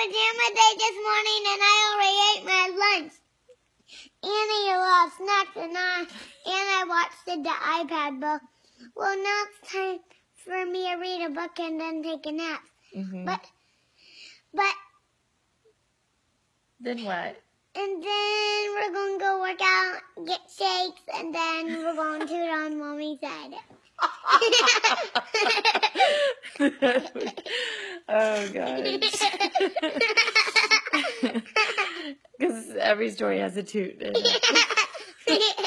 pajama day this morning and I already ate my lunch. And I ate a lot of snacks and I and I watched the, the iPad book. Well, now it's time for me to read a book and then take a nap. hmm But but then what? and then we're gonna go work out, get shakes, and then we're going to toot on mommy's head. oh gosh. Because every story has a toot in it.